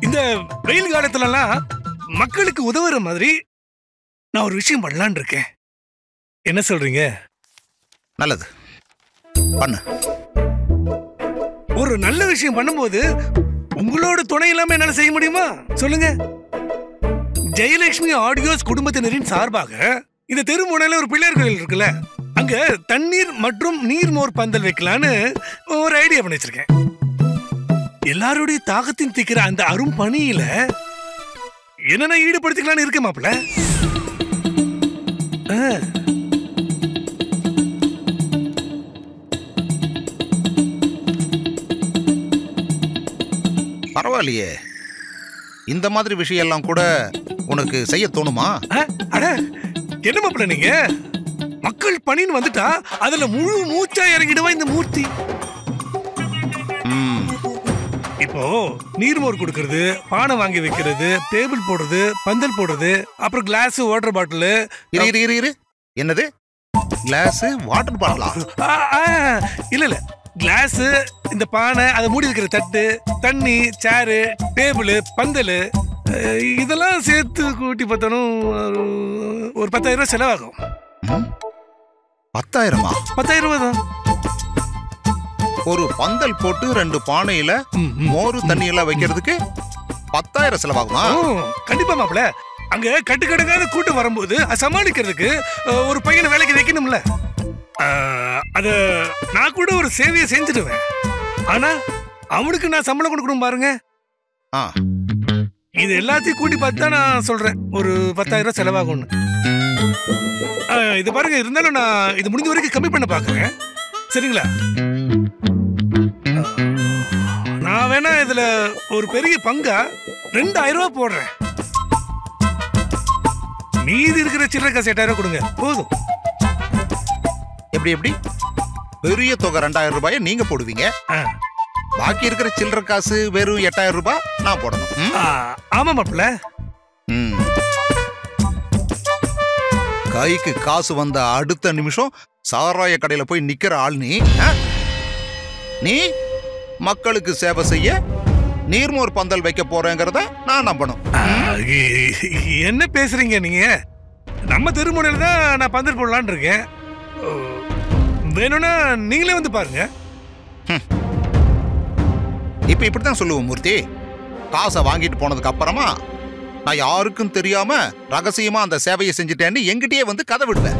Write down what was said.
இந்த வெயில் காலத்துலலாம் மக்களுக்கு உதவுற மாதிரி நான் ஒரு விஷயம் பண்ணலான்னு இருக்கேன். என்ன சொல்றீங்க? நல்லது. பண்ணு. ஒரு நல்ல விஷயம் பண்ணும்போது உங்களோட துணை இல்லாம என்னால செய்ய முடியுமா? சொல்லுங்க. ஜெயலட்சுமி ஆடியோஸ் குடும்பத்தினரின் சார்பாக இந்த தெருமுனையில ஒரு பிள்ளையார் கோயில் இருக்குல்ல அங்க தண்ணீர் மற்றும் நீர்மோர் பந்தல் வைக்கலான்னு ஒரு ஐடியா பண்ணி வச்சிருக்கேன். எல்லாருடைய தாகத்தின் திக்கிற அந்த அரும் பணியில என்ன நான் ஈடுபடுத்திக்கலான்னு இருக்கேன் மாப்பிள்ள பரவாயில்லையே. இந்த மாதிரி விஷயம் எல்லாம் கூட உனக்கு செய்ய தோணுமா? அட என்ன மாப்பிள்ள நீங்க? மக்கள் பணின்னு வந்துட்டா அதுல முழு மூச்சா இறங்கிடுவா இந்த மூர்த்தி. இப்போ நீர்மோர் கொடுக்கறது பானை வாங்கி வைக்கிறது டேபிள் போடுறது பந்தல் போடுறது அப்புறம் கிளாஸ் வாட்டர் பாட்டில் இரு இரு இரு இரு. என்னது? கிளாஸ் வாட்டர் பாட்டிலா இல்ல இல்ல. கிளாஸ் இந்த பானை அதை மூடி வைக்கிற தட்டு தண்ணி சேரு டேபிள் பந்தல் இதெல்லாம் சேர்த்து கூட்டி பார்த்தாலும் ஒரு- பத்தாயிரம் ரூபாய் செலவாகும்? பத்தாயிரமா? பத்தாயிரம் ரூபாய் தான். ஒரு பந்தல் போட்டு ரெண்டு பானையில. மோரு தண்ணி எல்லாம் வைக்கிறதுக்கு பத்தாயிரம் செலவாகுமா? கண்டிப்பா மாப்பிள. அங்க கட்டுக்கடங்காத கூட்டம் வரும்போது சமாளிக்கிறதுக்கு ஒரு பையனை வேலைக்கு வைக்கணும்ல. அத நான் கூட ஒரு சேவையை செஞ்சுடுவேன். ஆனா அவனுக்கு நான் சம்பளம் கொடுக்கணும் பாருங்க. இது எல்லாத்தையும் கூட்டி பார்த்து தான் நான் சொல்றேன். ஒரு பத்தாயிரம் ரூபாய் செலவாகும்னு இது பாருங்க இருந்தாலும் நான் இது முடிஞ்ச வரைக்கும் கம்மி பண்ண பாக்குறேன். சரிங்களா? இதுல ஒரு பெரிய பங்கா? ரெண்டாயிரம் ரூபாய் போடுறேன். மீதி இருக்கிற சில்லறை காசு எட்டாயிரம் கொடுங்க. போதும். எப்படி எப்படி? பெரிய தொகை ரெண்டாயிரம் ரூபாயை நீங்க போடுவீங்க. பாக்கி இருக்கிற சில்லற காசு வெறும் எட்டாயிரம் ரூபாய் நான் போடணும். ஆமா மாப்பிள்ள. கைக்கு காசு வந்த அடுத்த நிமிஷம் சாராய கடையில போய் நிக்கிற ஆள் நீ? நீ மக்களுக்கு சேவை செய்ய நீர்மோர் பந்தல் வைக்க போறேங்கிறத நான் நம்பணும். என்ன பேசுறீங்க நீங்க? நம்ம தெருமுனையில தான் நான் பந்தல் போடலான்னு இருக்கேன். வேணும்னா நீங்களே வந்து பாருங்க. இப்ப இப்படித்தான் சொல்லுவோம் மூர்த்தி. காசை வாங்கிட்டு போனதுக்கு அப்புறமா நான் யாருக்கும் தெரியாம ரகசியமா அந்த சேவையை செஞ்சுட்டேன்னு எங்கிட்டயே வந்து கதை விடுவேன்.